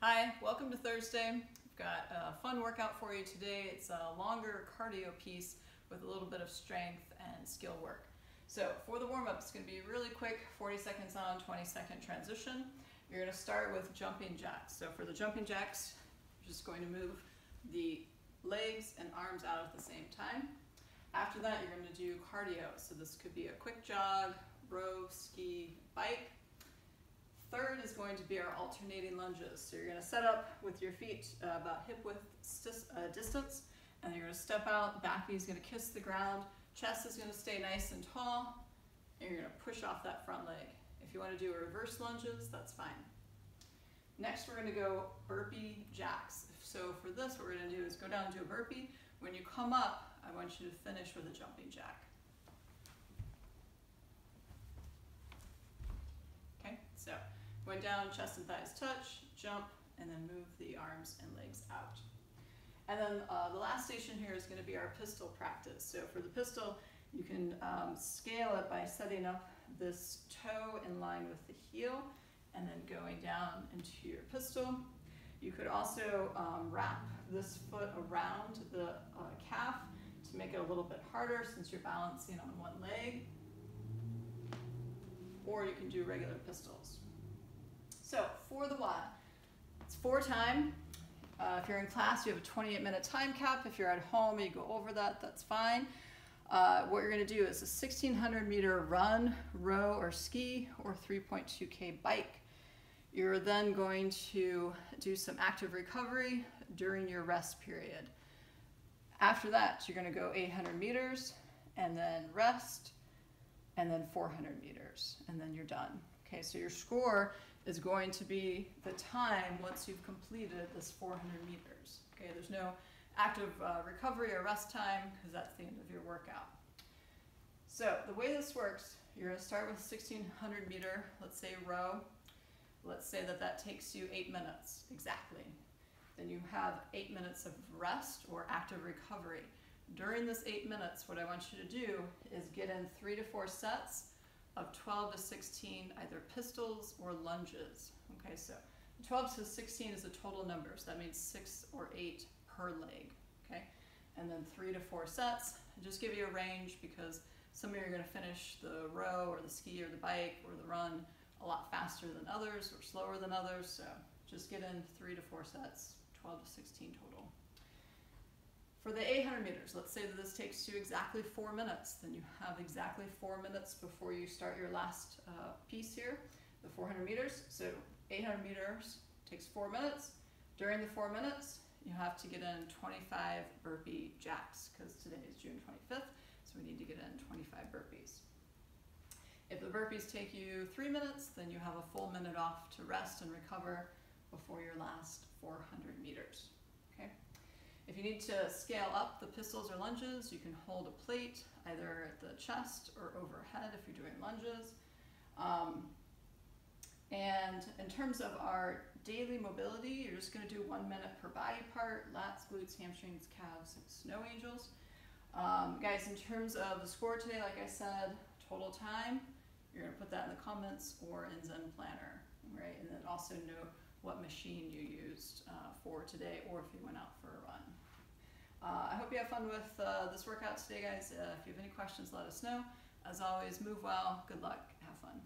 Hi, welcome to Thursday. We've got a fun workout for you today. It's a longer cardio piece with a little bit of strength and skill work. So for the warm-up, it's gonna be really quick, 40 seconds on, 20 second transition. You're gonna start with jumping jacks. So for the jumping jacks, you're just going to move the legs and arms out at the same time. After that, you're gonna do cardio. So this could be a quick jog, row, ski, bike, Third is going to be our alternating lunges. So you're going to set up with your feet uh, about hip width uh, distance, and you're going to step out, back knee is going to kiss the ground, chest is going to stay nice and tall, and you're going to push off that front leg. If you want to do reverse lunges, that's fine. Next, we're going to go burpee jacks. So for this, what we're going to do is go down to a burpee. When you come up, I want you to finish with a jumping jack. Okay, so Going down, chest and thighs touch, jump, and then move the arms and legs out. And then uh, the last station here is going to be our pistol practice. So for the pistol, you can um, scale it by setting up this toe in line with the heel and then going down into your pistol. You could also um, wrap this foot around the uh, calf to make it a little bit harder since you're balancing on one leg. Or you can do regular pistols. For the WOD, it's for time. Uh, if you're in class, you have a 28 minute time cap. If you're at home you go over that, that's fine. Uh, what you're gonna do is a 1600 meter run, row, or ski, or 3.2K bike. You're then going to do some active recovery during your rest period. After that, you're gonna go 800 meters, and then rest, and then 400 meters, and then you're done. Okay, so your score is going to be the time once you've completed this 400 meters. Okay, there's no active uh, recovery or rest time because that's the end of your workout. So the way this works, you're gonna start with 1600 meter, let's say row. Let's say that that takes you eight minutes exactly. Then you have eight minutes of rest or active recovery. During this eight minutes, what I want you to do is get in three to four sets of 12 to 16 either pistols or lunges. Okay, so 12 to 16 is the total number, so that means six or eight per leg. Okay, and then three to four sets. I just give you a range because some of you are going to finish the row or the ski or the bike or the run a lot faster than others or slower than others. So just get in three to four sets, 12 to 16 total. For the 800 meters, let's say that this takes you exactly four minutes, then you have exactly four minutes before you start your last uh, piece here, the 400 meters. So 800 meters takes four minutes. During the four minutes, you have to get in 25 burpee jacks because today is June 25th, so we need to get in 25 burpees. If the burpees take you three minutes, then you have a full minute off to rest and recover before your last 400 meters. If you need to scale up the pistols or lunges, you can hold a plate either at the chest or overhead if you're doing lunges. Um, and in terms of our daily mobility, you're just going to do one minute per body part, lats, glutes, hamstrings, calves, and snow angels. Um, guys, in terms of the score today, like I said, total time, you're going to put that in the comments or in Zen Planner, right? And then also note what machine you used uh, for today or if you went out for a run. Uh, I hope you have fun with uh, this workout today, guys. Uh, if you have any questions, let us know. As always, move well, good luck, have fun.